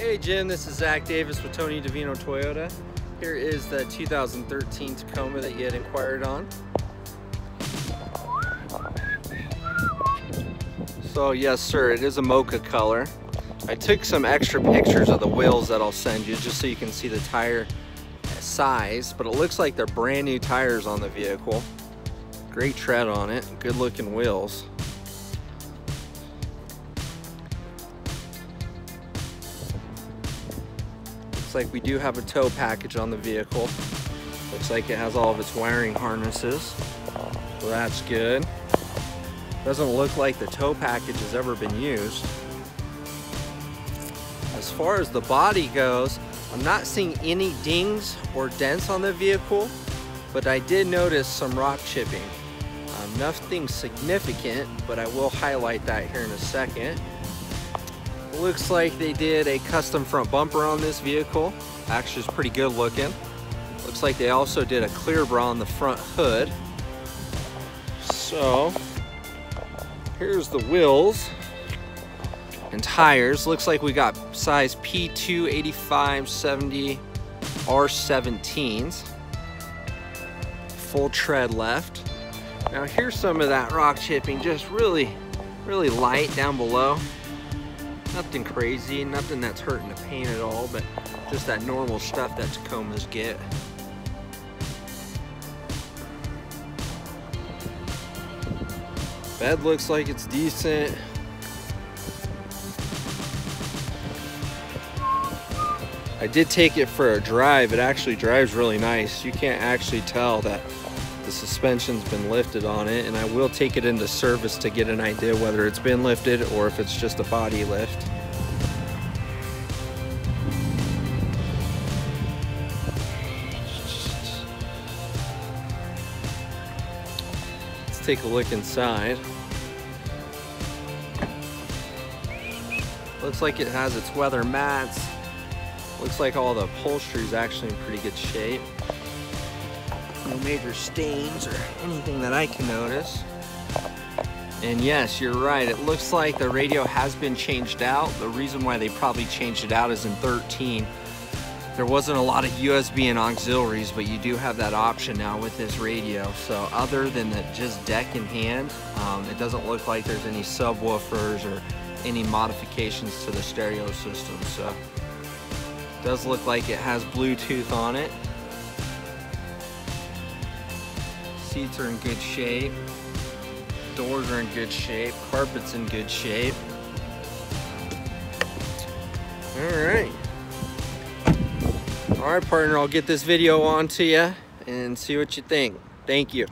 Hey Jim, this is Zach Davis with Tony Divino Toyota. Here is the 2013 Tacoma that you had inquired on. So yes sir, it is a mocha color. I took some extra pictures of the wheels that I'll send you just so you can see the tire size, but it looks like they're brand new tires on the vehicle. Great tread on it, good looking wheels. Looks like we do have a tow package on the vehicle. Looks like it has all of its wiring harnesses. So that's good. Doesn't look like the tow package has ever been used. As far as the body goes, I'm not seeing any dings or dents on the vehicle, but I did notice some rock chipping. Um, nothing significant, but I will highlight that here in a second. Looks like they did a custom front bumper on this vehicle. Actually, it's pretty good looking. Looks like they also did a clear bra on the front hood. So, here's the wheels and tires. Looks like we got size P2 85 70 R17s. Full tread left. Now here's some of that rock chipping, just really, really light down below. Nothing crazy, nothing that's hurting the paint at all, but just that normal stuff that Tacomas get. Bed looks like it's decent. I did take it for a drive. It actually drives really nice. You can't actually tell that the suspension's been lifted on it and I will take it into service to get an idea whether it's been lifted or if it's just a body lift. Let's take a look inside. Looks like it has its weather mats, Looks like all the upholstery is actually in pretty good shape. No major stains or anything that I can notice. And yes, you're right. It looks like the radio has been changed out. The reason why they probably changed it out is in 13. There wasn't a lot of USB and auxiliaries, but you do have that option now with this radio. So other than the just deck in hand, um, it doesn't look like there's any subwoofers or any modifications to the stereo system. So does look like it has Bluetooth on it. Seats are in good shape. Doors are in good shape. Carpet's in good shape. Alright. Alright partner, I'll get this video on to you and see what you think. Thank you.